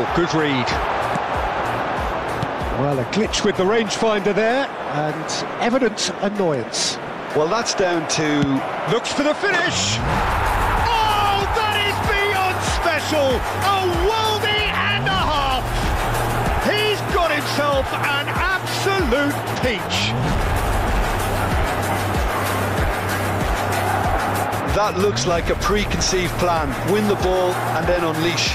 Oh, good read. Well, a glitch with the rangefinder there, and evident annoyance. Well, that's down to... Looks for the finish! Oh, that is beyond special! A worldie and a half! He's got himself an absolute peach! That looks like a preconceived plan. Win the ball and then unleash.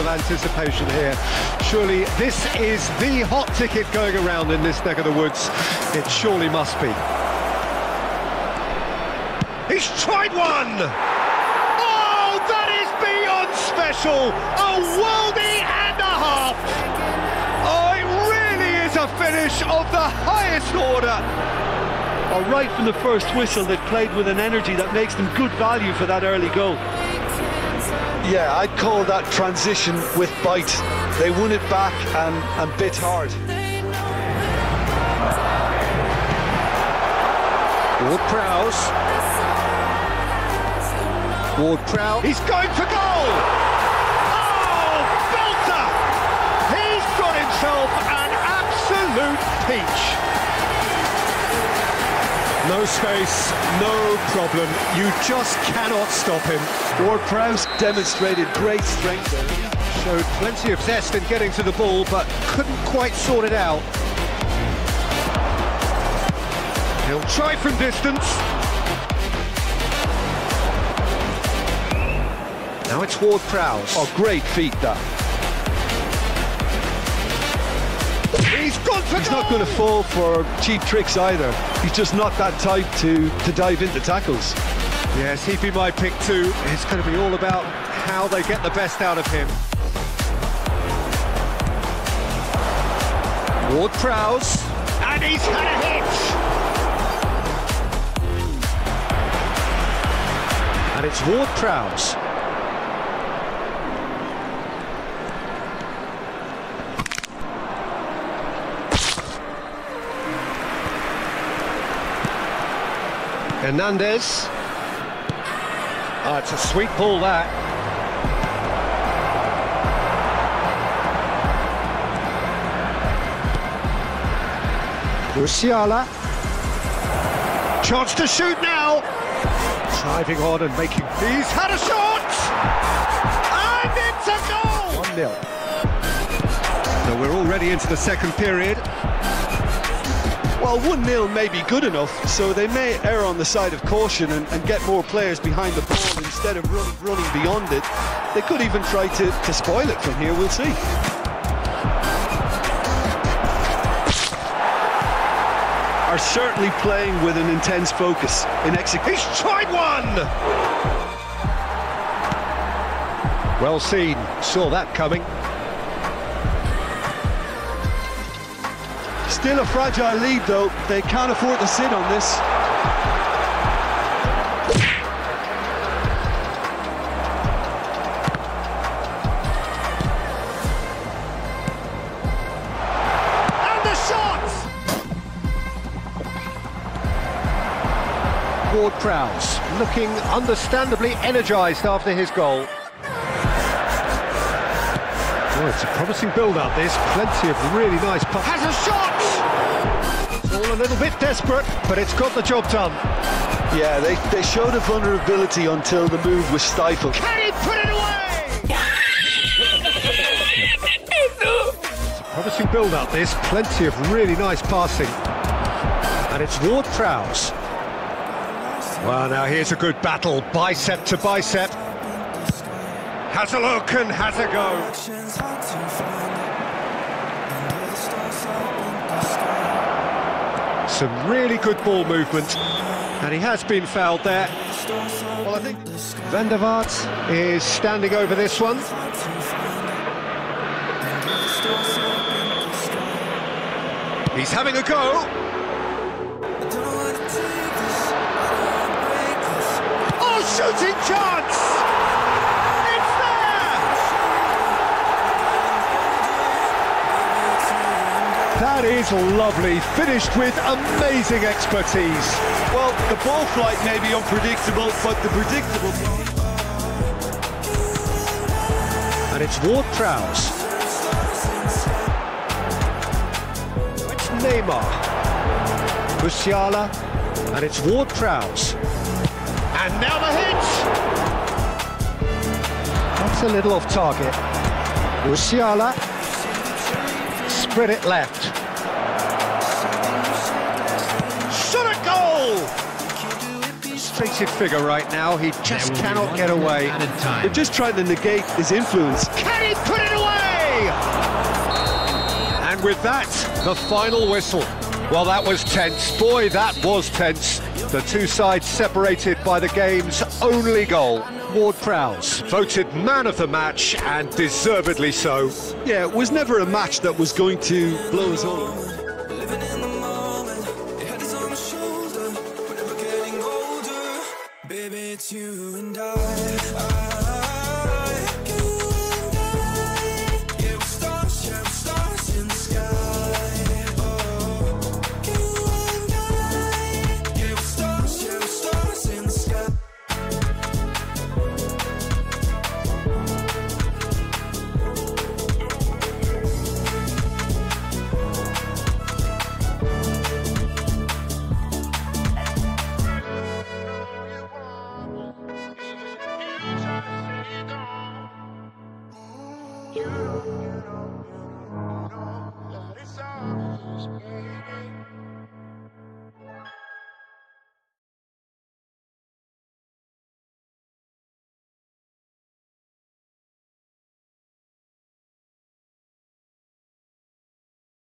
of anticipation here. Surely this is the hot ticket going around in this neck of the woods. It surely must be. He's tried one! Oh, that is beyond special! A worldie and a half! Oh, it really is a finish of the highest order! Well, right from the first whistle, they've played with an energy that makes them good value for that early goal. Yeah, I'd call that transition with bite. They won it back and, and bit hard. Ward Prowse. Ward Prowse. He's going for goal! Peach. No space, no problem. You just cannot stop him. Ward Prowse demonstrated great strength. Showed plenty of zest in getting to the ball, but couldn't quite sort it out. He'll try from distance. Now it's Ward Prowse. Oh, great feat that. He's gone for He's goal! not going to fall for cheap tricks either. He's just not that type to, to dive into tackles. Yes, he'd be my pick too. It's going to be all about how they get the best out of him. Ward Prowse. And he's had a hit! And it's Ward Prowse. Hernandez. Oh, ah, it's a sweet ball that. Musiala. Chance to shoot now. Driving on and making. He's had a shot! And it's a goal! 1 0. So we're already into the second period. Well, 1-0 may be good enough, so they may err on the side of caution and, and get more players behind the ball instead of run, running beyond it. They could even try to, to spoil it from here, we'll see. Are certainly playing with an intense focus in execution. He's tried one! Well seen, saw that coming. Still a fragile lead, though. They can't afford to sit on this. And the shot! Ward Prowse looking understandably energised after his goal. Oh, it's a promising build-up, this. Plenty of really nice... Has a shot! It's all a little bit desperate, but it's got the job done. Yeah, they, they showed a vulnerability until the move was stifled. Can he put it away? No. it's a promising build-up, this. Plenty of really nice passing. And it's Ward Prowse. Well, now here's a good battle, bicep to bicep. Has a look and has a go. Some really good ball movement, and he has been fouled there. Well, I think Van der Vaart is standing over this one. He's having a go. Oh, shooting That is lovely, finished with amazing expertise. Well, the ball flight may be unpredictable, but the predictable... And it's Ward Prowse. It's Neymar. Musiala. And it's Ward Prowse. And now the hit! That's a little off target. Musiala. Spread it left. Shot a goal! Frustrated figure right now. He just cannot get away. They're just trying to negate his influence. Can he put it away? And with that, the final whistle. Well, that was tense. Boy, that was tense. The two sides separated by the game's only goal. Ward Prowse voted man of the match and deservedly so. Yeah, it was never a match that was going to blow us all.